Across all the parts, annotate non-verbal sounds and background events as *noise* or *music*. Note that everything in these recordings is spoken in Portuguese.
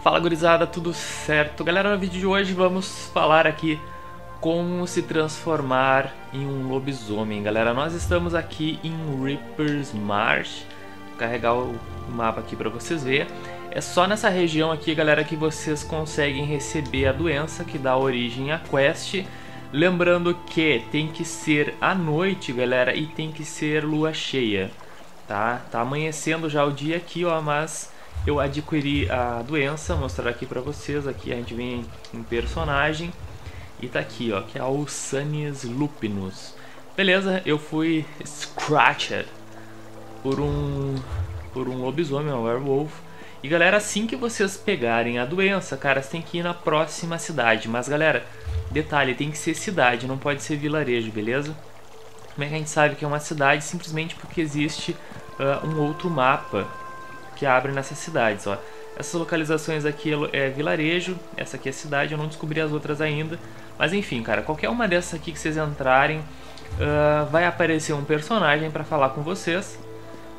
Fala gurizada, tudo certo? Galera, no vídeo de hoje vamos falar aqui como se transformar em um lobisomem. Galera, nós estamos aqui em Reaper's Marsh. Vou carregar o mapa aqui para vocês verem. É só nessa região aqui, galera, que vocês conseguem receber a doença que dá origem à quest. Lembrando que tem que ser à noite, galera, e tem que ser lua cheia, tá? Tá amanhecendo já o dia aqui, ó, mas eu adquiri a doença, mostrar aqui pra vocês, aqui a gente vem em personagem, e tá aqui, ó, que é o Sunnis lupinus. Beleza, eu fui scratched por um, por um lobisomem, um werewolf, e galera, assim que vocês pegarem a doença, cara, você tem que ir na próxima cidade, mas galera, detalhe, tem que ser cidade, não pode ser vilarejo, beleza? Como é que a gente sabe que é uma cidade? Simplesmente porque existe uh, um outro mapa que abre nessas cidades, ó. Essas localizações aqui é vilarejo, essa aqui é cidade, eu não descobri as outras ainda. Mas enfim, cara, qualquer uma dessas aqui que vocês entrarem, uh, vai aparecer um personagem para falar com vocês,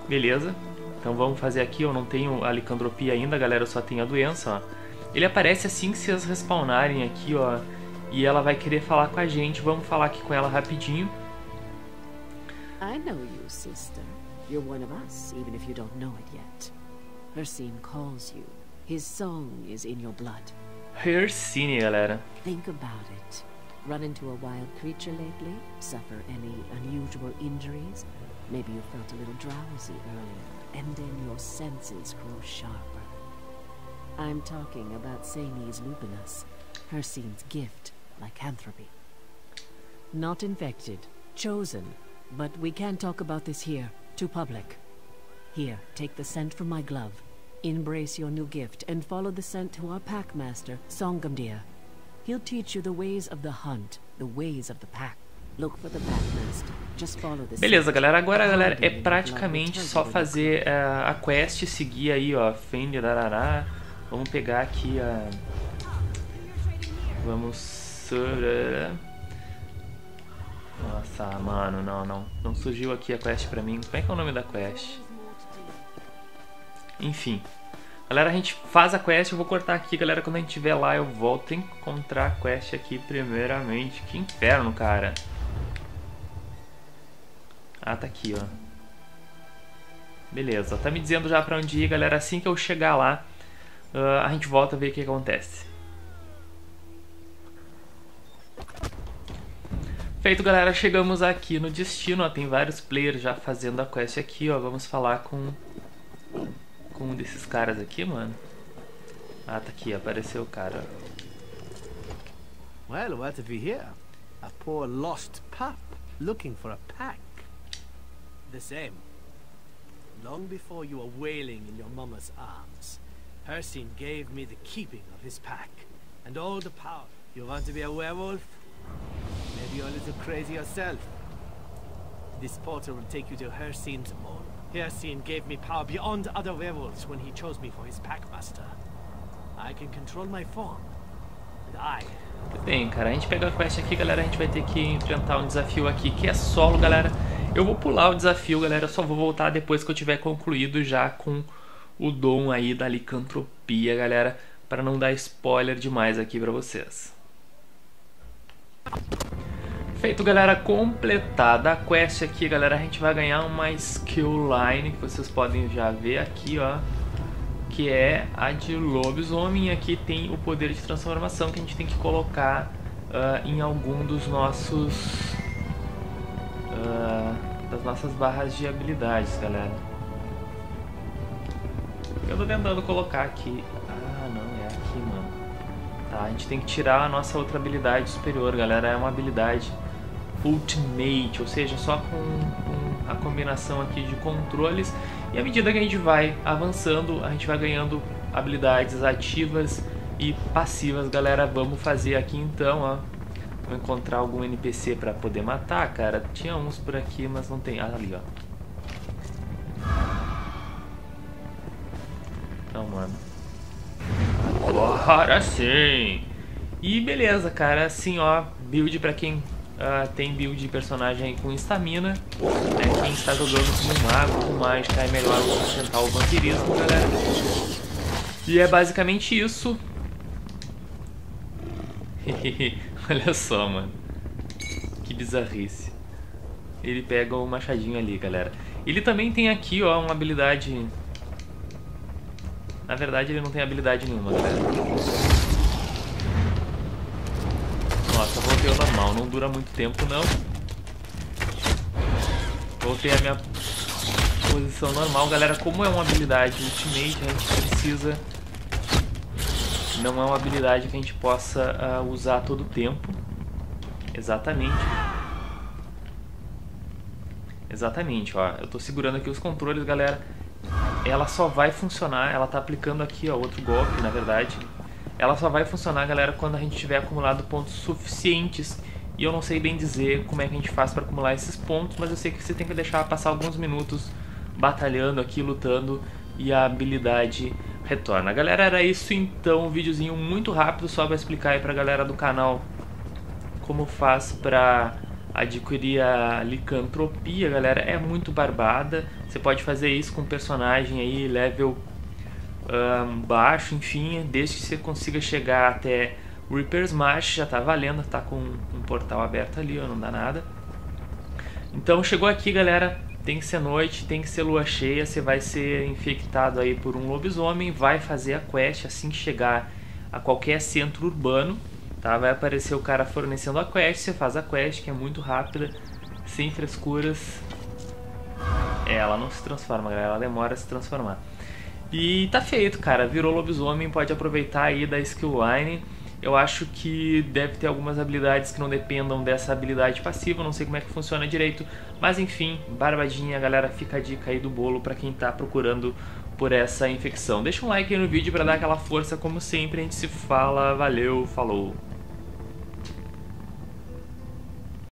beleza? Então vamos fazer aqui, eu não tenho a licantropia ainda, galera, eu só tenho a doença, ó. Ele aparece assim que vocês respawnarem aqui, ó, e ela vai querer falar com a gente, vamos falar aqui com ela rapidinho. I know you, sister. You're one of us, even if you don't know it yet. Hercene calls you. His song is in your blood. Hercene, galera. Think about it. Run into a wild creature lately? Suffer any unusual injuries? Maybe you felt a little drowsy earlier, and then your senses grow sharper. I'm talking about Sanis lupinus, Hercene's gift, lycanthropy. Not infected, chosen, but we can't talk about this here, too public. Here, take the scent from my glove. Embrace your new gift and follow the scent to our packmaster, Songamdir. He'll teach you the ways of the hunt, the ways of the pack. Look for the packmaster. Just follow the Beleza, galera. Agora, galera, é praticamente só fazer uh, a quest, seguir aí, ó, Fende, darará. Vamos pegar aqui a... Vamos... Nossa, mano, não, não. Não surgiu aqui a quest pra mim. Como é que é o nome da quest? Enfim. Galera, a gente faz a quest, eu vou cortar aqui, galera, quando a gente estiver lá eu volto a encontrar a quest aqui primeiramente. Que inferno, cara. Ah, tá aqui, ó. Beleza, tá me dizendo já pra onde ir, galera. Assim que eu chegar lá, uh, a gente volta a ver o que acontece. Feito, galera, chegamos aqui no destino, ó, tem vários players já fazendo a quest aqui, ó. Vamos falar com com um desses caras aqui, mano. Ah, tá aqui, apareceu o cara. Well, what have we here? A poor lost pup looking for a pack. The same. Long before you were wailing in your mama's arms, Hercene gave me the keeping of his pack and all the power. You want to be a werewolf? Maybe you're a little crazy yourself. This portal will take you to Hercene's own Hercene gave me power beyond other werewolves when he chose me for his packmaster. I can control my form. And I... Bem, cara, a gente pega a quest aqui, galera, a gente vai ter que enfrentar um desafio aqui que é solo, galera. Eu vou pular o desafio, galera, eu só vou voltar depois que eu tiver concluído já com o dom aí da licantropia, galera, para não dar spoiler demais aqui pra vocês. Feito, galera, completada a quest aqui, galera, a gente vai ganhar uma skill line que vocês podem já ver aqui, ó. Que é a de lobisomem. Aqui tem o poder de transformação que a gente tem que colocar uh, em algum dos nossos... Uh, das nossas barras de habilidades, galera. Eu tô tentando colocar aqui... Ah, não, é aqui, mano. Tá, a gente tem que tirar a nossa outra habilidade superior, galera. É uma habilidade Ultimate, ou seja, só com, com, a combinação aqui de controles. E à medida que a gente vai avançando, a gente vai ganhando habilidades ativas e passivas, galera. Vamos fazer aqui então, ó. Vou encontrar algum NPC para poder matar, cara. Tinha uns por aqui, mas não tem. Ah, ali, ó. Então, mano. Agora sim! E beleza, cara. Assim, ó. Build para quem Uh, tem build de personagem com estamina. Né? Quem está jogando com mago, com mágica, é melhor sustentar o vampirismo, galera. E é basicamente isso. *laughs* Olha só, mano. Que bizarrice. Ele pega o machadinho ali, galera. Ele também tem aqui, ó, uma habilidade... Na verdade, ele não tem habilidade nenhuma, galera. Ao normal. Não dura muito tempo, não. Voltei a minha posição normal. Galera, como é uma habilidade ultimate, a gente precisa... Não é uma habilidade que a gente possa uh, usar todo o tempo. Exatamente. Exatamente, ó. Eu tô segurando aqui os controles, galera. Ela só vai funcionar, ela tá aplicando aqui, ó, outro golpe, na verdade. Ela só vai funcionar, galera, quando a gente tiver acumulado pontos suficientes. E eu não sei bem dizer como é que a gente faz para acumular esses pontos, mas eu sei que você tem que deixar passar alguns minutos batalhando aqui, lutando, e a habilidade retorna. Galera, era isso então, um videozinho muito rápido só para explicar aí pra galera do canal como faz pra adquirir a licantropia, galera, é muito barbada. Você pode fazer isso com um personagem aí level um, baixo, enfim, desde que você consiga chegar até Reaper's March, já tá valendo, tá com um portal aberto ali, ó, não dá nada. Então chegou aqui, galera, tem que ser noite, tem que ser lua cheia, você vai ser infectado aí por um lobisomem, vai fazer a quest assim que chegar a qualquer centro urbano, tá? Vai aparecer o cara fornecendo a quest, você faz a quest, que é muito rápida, sem frescuras. É, ela não se transforma, galera, ela demora a se transformar. E tá feito, cara, virou lobisomem, pode aproveitar aí da skill line. Eu acho que deve ter algumas habilidades que não dependam dessa habilidade passiva, não sei como é que funciona direito, mas enfim, barbadinha, galera, fica a dica aí do bolo para quem tá procurando por essa infecção. Deixa um like aí no vídeo para dar aquela força como sempre, a gente se fala, valeu, falou!